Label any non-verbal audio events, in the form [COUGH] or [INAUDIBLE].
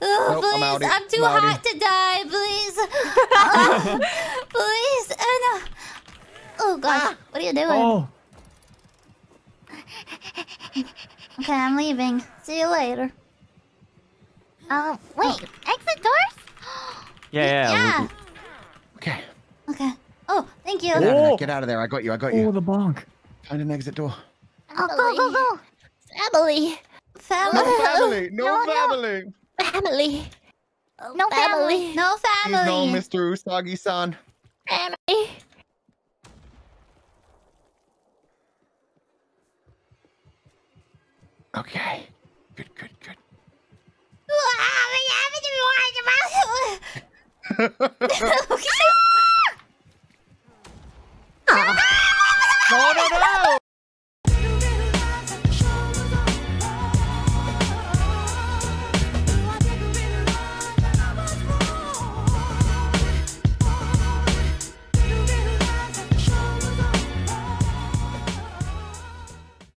Oh, Nope, I'm please, outie. I'm, too I'm outie. hot to die. Please. Oh, [LAUGHS] please. Oh, no. Oh, gosh. What are you doing? Oh, Okay, I'm leaving. See you later. Um, wait, exit doors? yeah, yeah. Yeah. Okay. Okay. Oh, thank you. Get out of there. Oh. Get out of there. I got you. I got you. Oh, the bonk. Find an exit door. Oh, go, go, go. Family. Family. No family. No, No, no family. No family. No family. You know, Mr. Usagi-san. Family. Okay. Good, good, good. [LAUGHS] [LAUGHS] okay. oh. No, no, no!